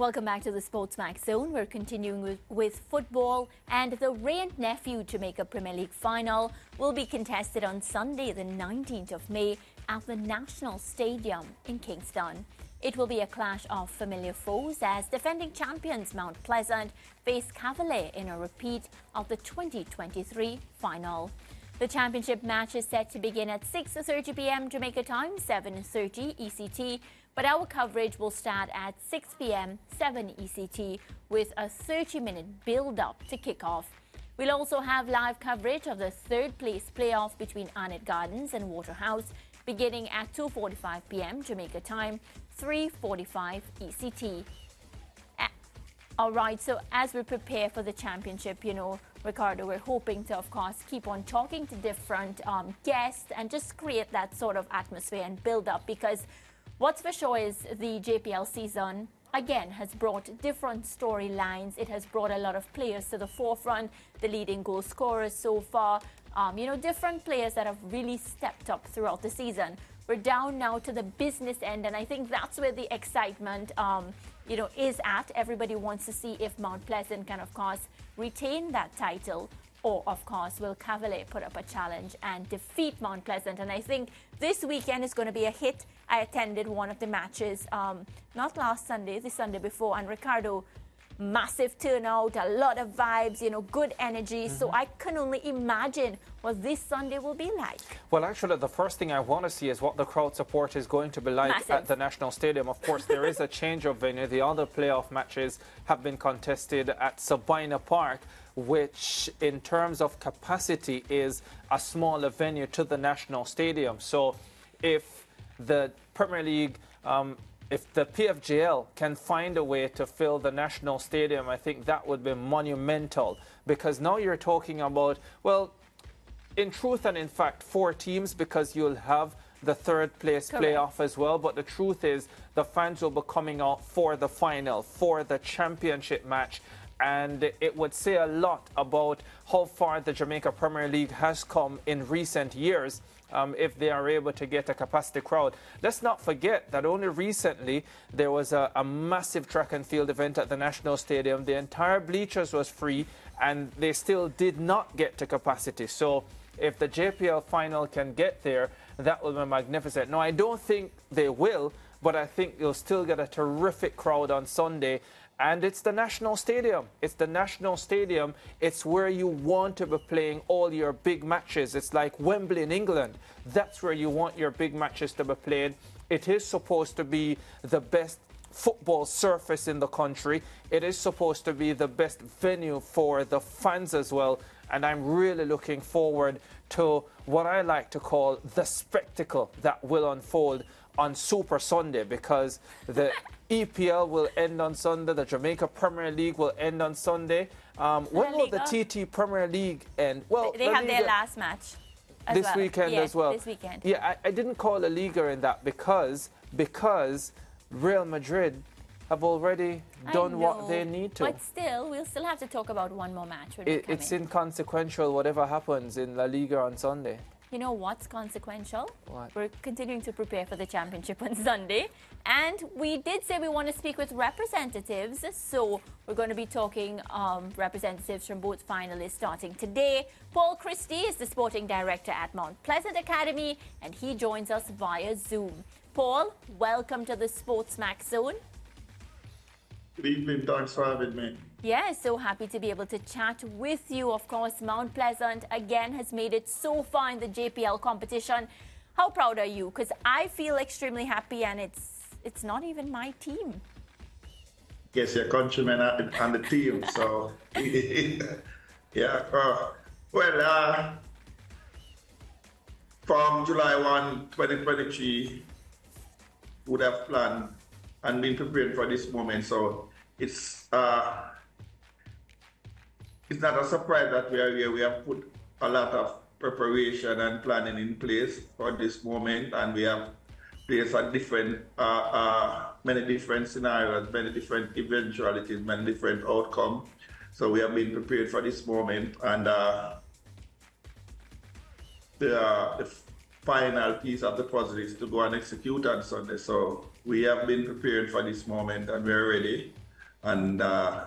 Welcome back to the Sportsmax Zone. We're continuing with, with, football, and the Wray and Nephew Jamaica Premier League final will be contested on Sunday, the 19th of May, at the National Stadium in Kingston. It will be a clash of familiar foes as defending champions Mount Pleasant face Cavalier in a repeat of the 2023 final. The championship match is set to begin at 6:30 p.m. Jamaica time, 7:30 ECT, but our coverage will start at 6 p.m. 7 ECT with a 30-minute build-up to kick off. We'll also have live coverage of the third place playoff between Arnett Gardens and Waterhouse beginning at 2:45 p.m. Jamaica time 3.45 ECT. All right, so as we prepare for the championship, you know, Ricardo, we're hoping to, of course, keep on talking to different um, guests and just create that sort of atmosphere and build up because what's for sure is the JPL season again has brought different storylines. It has brought a lot of players to the forefront, the leading goal scorers so far, um, you know, different players that have really stepped up throughout the season. We're down now to the business end, and I think that's where the excitement, um, you know, is at. Everybody wants to see if Mount Pleasant can, of course, retain that title, or of course, will Cavalier put up a challenge and defeat Mount Pleasant? And I think this weekend is going to be a hit. I attended one of the matches, um, not last Sunday, the Sunday before, and Ricardo massive turnout, a lot of vibes, you know, good energy. Mm-hmm. So I can only imagine what this Sunday will be like. Well, actually, the first thing I want to see is what the crowd support is going to be like massive. at the National Stadium. Of course, there is a change of venue. The other playoff matches have been contested at Sabina Park which in terms of capacity is a smaller venue to the national stadium. So if the Premier League um, if the PFJL can find a way to fill the national stadium, I think that would be monumental because now you're talking about, well, in truth and in fact, four teams because you'll have the third place Correct. playoff as well. But the truth is, the fans will be coming out for the final, for the championship match. And it would say a lot about how far the Jamaica Premier League has come in recent years um, if they are able to get a capacity crowd. Let's not forget that only recently there was a, a massive track and field event at the National Stadium. The entire bleachers was free and they still did not get to capacity. So if the JPL final can get there, that will be magnificent. No, I don't think they will, but I think you'll still get a terrific crowd on Sunday. And it's the National Stadium. It's the National Stadium. It's where you want to be playing all your big matches. It's like Wembley in England. That's where you want your big matches to be played. It is supposed to be the best football surface in the country. It is supposed to be the best venue for the fans as well. And I'm really looking forward to what I like to call the spectacle that will unfold on Super Sunday because the EPL will end on Sunday. The Jamaica Premier League will end on Sunday. Um, when will the TT Premier League end? Well, they, have their last match this well. weekend as well. This weekend. Yeah, I, I didn't call La Liga in that because because Real Madrid have already done what they need to. But still, we'll still have to talk about one more match. It, it's inconsequential whatever happens in La Liga on Sunday. You know what's consequential? What? We're continuing to prepare for the championship on Sunday. And we did say we want to speak with representatives. So we're going to be talking um, representatives from both finalists starting today. Paul Christie is the sporting director at Mount Pleasant Academy, and he joins us via Zoom. Paul, welcome to the Sportsmax Zone. Good evening. Thanks for having me. Yeah, so happy to be able to chat with you. Of course, Mount Pleasant again has made it so far in the JPL competition. How proud are you? Because I feel extremely happy, and it's it's not even my team. Yes, your countrymen on the team. So, yeah. Uh, well, uh, from July 1, 2023, would have planned and been prepared for this moment. So it's uh, it's not a surprise that we are here. We have put a lot of preparation and planning in place for this moment, and we have placed a different, uh, uh, many different scenarios, many different eventualities, many different outcomes. So we have been prepared for this moment, and uh, the, the final piece of the puzzle is to go and execute on Sunday. So we have been prepared for this moment, and we're ready. And uh,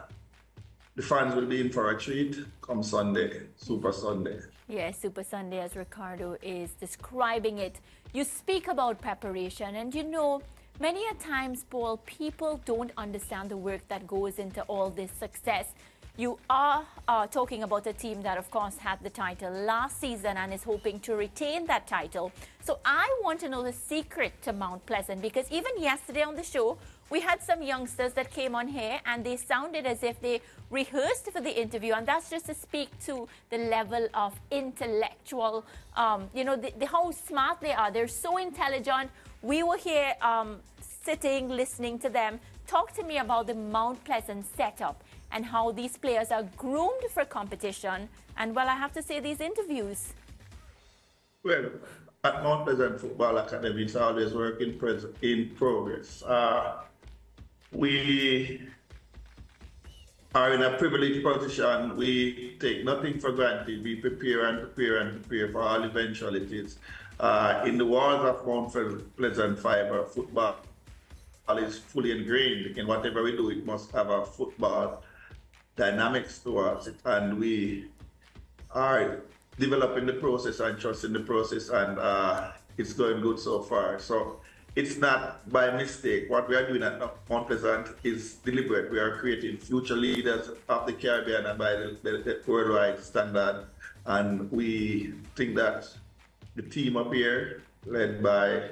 the fans will be in for a treat come Sunday, Super Sunday. Yes, Super Sunday, as Ricardo is describing it. You speak about preparation, and you know, many a times, Paul, people don't understand the work that goes into all this success. You are uh, talking about a team that, of course, had the title last season and is hoping to retain that title. So I want to know the secret to Mount Pleasant because even yesterday on the show, we had some youngsters that came on here and they sounded as if they rehearsed for the interview. And that's just to speak to the level of intellectual, um, you know, the, the, how smart they are. They're so intelligent. We were here um, sitting, listening to them. Talk to me about the Mount Pleasant setup and how these players are groomed for competition. And well, I have to say, these interviews. Well, at Mount Pleasant Football Academy, it's always work in, in progress. Uh, we are in a privileged position. We take nothing for granted. We prepare and prepare and prepare for all eventualities. Uh, in the walls of Mount Pleasant Fiber, football is fully ingrained in whatever we do. It must have a football dynamics towards it, and we are developing the process and trusting the process, and uh, it's going good so far. So it's not by mistake. What we are doing at Mount Pleasant is deliberate. We are creating future leaders of the Caribbean and by the, the, worldwide standard, and we think that the team up here, led by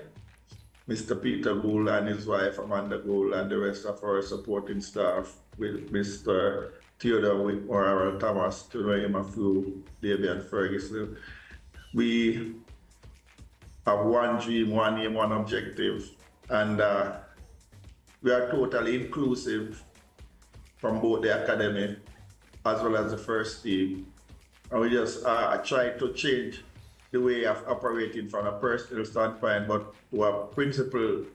Mr. Peter Gould and his wife Amanda Gould and the rest of our supporting staff with Mr. Theodore Whitmore, Thomas, Tunay Mafu, David Ferguson. We have one dream, one aim, one objective, and uh, we are totally inclusive from both the academy as well as the first team. And we just uh, try to change the way of operating from a personal standpoint, but to a principle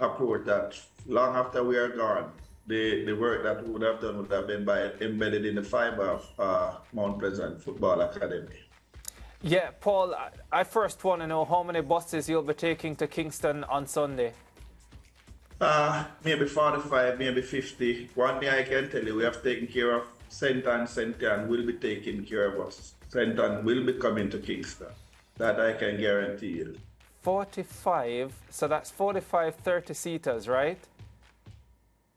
approach that long after we are gone, the, the work that we would have done would have been by embedded in the fiber of uh, Mount Pleasant Football Academy. Yeah, Paul, I first want to know how many buses you'll be taking to Kingston on Sunday. Uh, maybe 45, maybe 50. One thing I can tell you, we have taken care of St. Ann, St. Ann will be taking care of us. St. Ann will be coming to Kingston. That I can guarantee you. 45, so that's 45 30 seaters, right?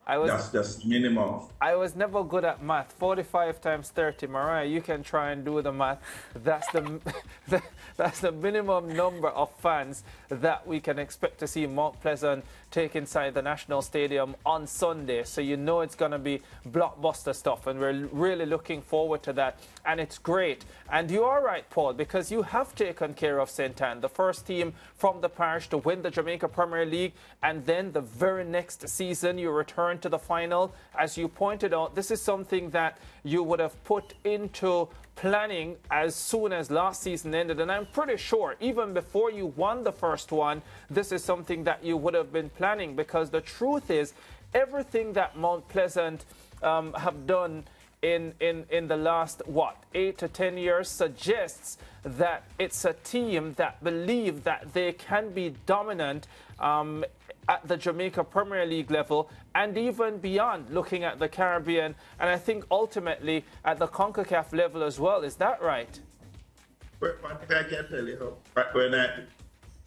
I was that's just minimum. I was never good at math. 45 times 30, Mariah, you can try and do the math. That's the, the that's the minimum number of fans that we can expect to see Mount Pleasant take inside the National Stadium on Sunday. So you know it's going to be blockbuster stuff, and we're really looking forward to that. And it's great. And you are right, Paul, because you have taken care of St. Ann, the first team from the parish to win the Jamaica Premier League, and then the very next season you return to the final. As you pointed out, this is something that you would have put into planning as soon as last season ended. And I'm pretty sure even before you won the first one, this is something that you would have been planning because the truth is, everything that Mount Pleasant um, have done in, in, in the last, what, eight to 10 years suggests that it's a team that believe that they can be dominant um, at the Jamaica Premier League level and even beyond, looking at the Caribbean and I think ultimately at the CONCACAF level as well. Is that right? Well, I can tell you, when I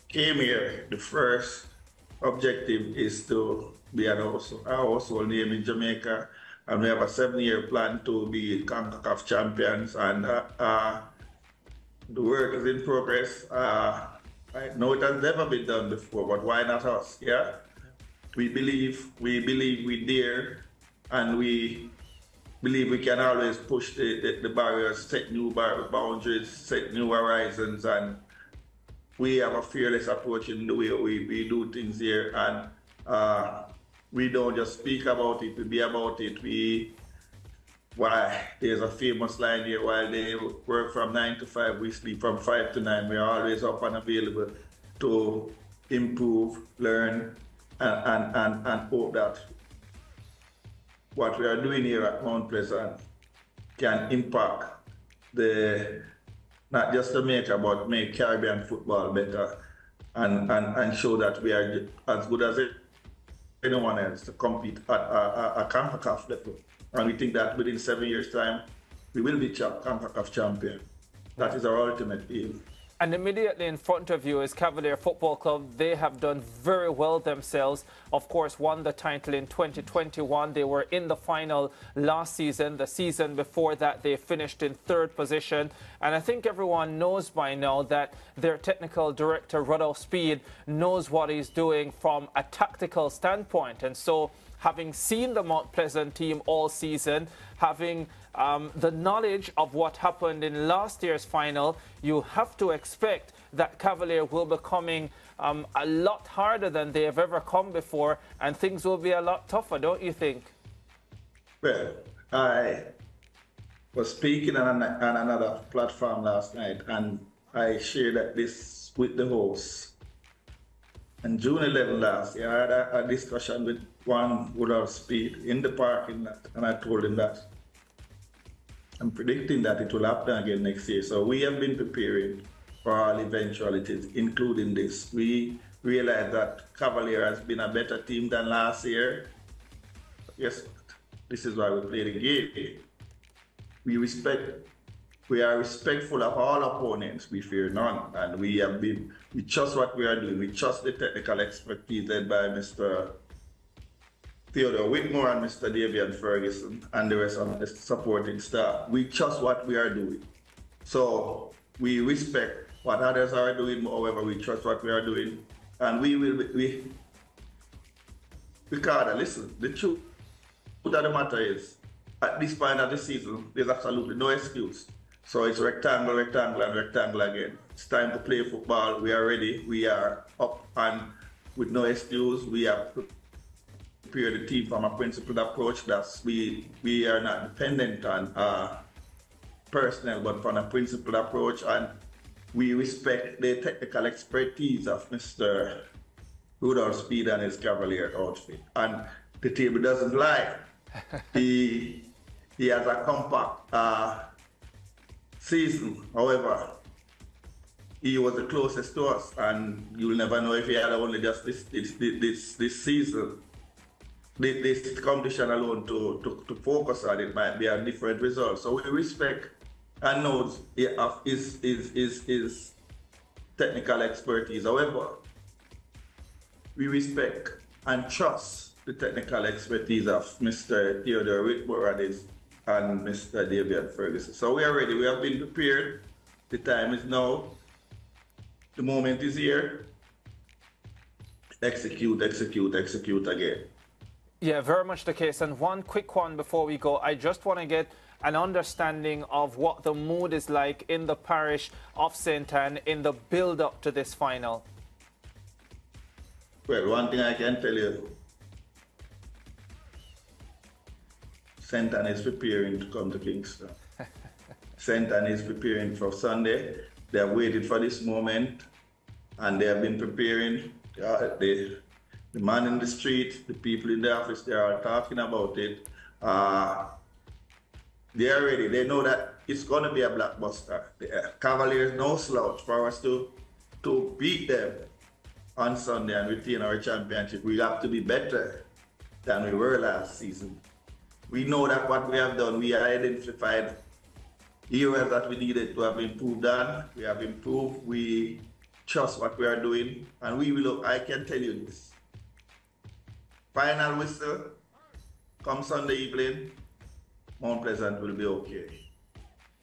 came here, the first objective is to be an household, a household name in Jamaica. And we have a seven-year plan to be CONCACAF champions. And uh, uh, the work is in progress. Uh, Right? No, it has never been done before, but why not us? Yeah? We believe, we believe we dare, and we believe we can always push the, the, the barriers, set new bar boundaries, set new horizons, and we have a fearless approach in the way we, we do things here, and uh, we don't just speak about it, we be about it. We why there's a famous line here while they work from 9 to 5 we sleep from 5 to 9 we're always up and available to improve learn and, and, and, and hope that what we are doing here at Mount Pleasant can impact the not just Jamaica but make Caribbean football better and, and, and show that we are as good as it anyone else to compete at a, a, CONCACAF level. And we think that within seven years' time, we will be CONCACAF champion. That is our ultimate aim. And immediately in front of you is Cavalier Football Club. They have done very well themselves. Of course, won the title in 2021. They were in the final last season. The season before that, they finished in third position. And I think everyone knows by now that their technical director, Rudolph Speed, knows what he's doing from a tactical standpoint. And so having seen the Mount Pleasant team all season, having um, the knowledge of what happened in last year's final, you have to expect that Cavalier will be coming um, a lot harder than they have ever come before, and things will be a lot tougher, don't you think? Well, I was speaking on, on another platform last night, and I shared this with the host. And June 11 last year, I had a, a discussion with one Rudolph Speed in the parking lot, and I told him that I'm predicting that it will happen again next year. So we have been preparing for all eventualities, including this. We realize that Cavalier has been a better team than last year. Yes, this is why we play the game. We respect, we are respectful of all opponents. We fear none, and we have been. We trust what we are doing. We trust the technical expertise led by Mr. Theodore Whitmore and Mr. Davian Ferguson and the rest of the supporting staff. We trust what we are doing. So we respect what others are doing, however, we trust what we are doing. And we will, be we, Ricardo, listen, the truth of the matter is, at this point of the season, there's absolutely no excuse. So it's rectangle, rectangle, and rectangle again. It's time to play football. We are ready. We are up and with no excuse. We are prepared the team from a principled approach that we we are not dependent on uh, personnel, but from a principled approach, and we respect the technical expertise of Mr. Rudolph Speed and his Cavalier outfit. And the table doesn't lie. he he has a compact uh, season. However, he was the closest to us, and you'll never know if he had only just this this this, this season this competition alone to, to, to focus on it might be a different result. So we respect and knows his, his, his, his technical expertise. However, we respect and trust the technical expertise of Mr. Theodore Whitmore and, his, and Mr. David Ferguson. So we are ready. We have been prepared. The time is now. The moment is here. Execute, execute, execute again. Yeah, very much the case. And one quick one before we go. I just want to get an understanding of what the mood is like in the parish of St. Ann in the build up to this final. Well, one thing I can tell you St. Is preparing to come to Kingston. St. Is preparing for Sunday. They have waited for this moment and they have been preparing. Uh, they the man in the street, the people in the office, they are talking about it. Uh, they are ready. They know that it's going to be a blockbuster. The uh, Cavaliers no slouch for us to to beat them on Sunday and retain our championship. We have to be better than we were last season. We know that what we have done, we identified areas that we needed to have improved on. We have improved. We trust what we are doing, and we will. I can tell you this Final whistle, come Sunday evening, Mount Pleasant will be okay.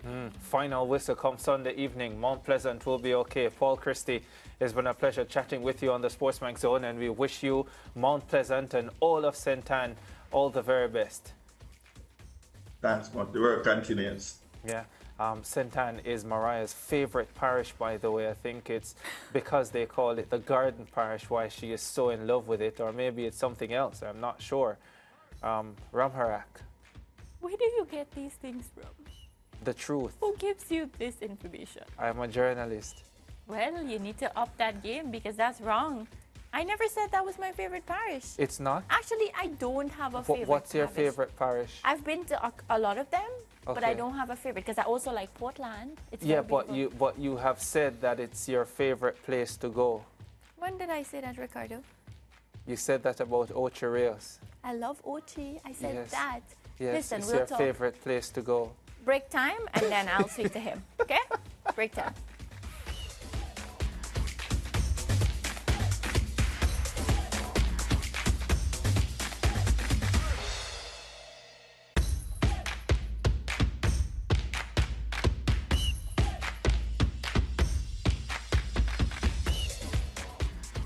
Mm, final whistle come Sunday evening. Mount Pleasant will be okay. Paul Christie, it's been a pleasure chatting with you on the Sportsmax Zone, and we wish you, Mount Pleasant, and all of St. Ann all the very best. Thanks, Mark. The work continues. Yeah. Um, St. Ann is Mariah's favorite parish, by the way. I think it's because they call it the garden parish why she is so in love with it, or maybe it's something else. I'm not sure. Um, Ramharack. Where do you get these things from? The truth. Who gives you this information? I'm a journalist. Well, you need to up that game because that's wrong. I never said that was my favorite parish. It's not? Actually, I don't have a favorite What's your parish. favorite parish? I've been to a, a lot of them, okay. but I don't have a favorite because I also like Portland. It's yeah, but you but you have said that it's your favorite place to go. When did I say that, Ricardo? You said that about Ocho Rios. I love Ochi. I said Yes. that. Yes, Listen, it's we'll your talk. favorite place to go. Break time, and then I'll speak to him. Okay? Break time.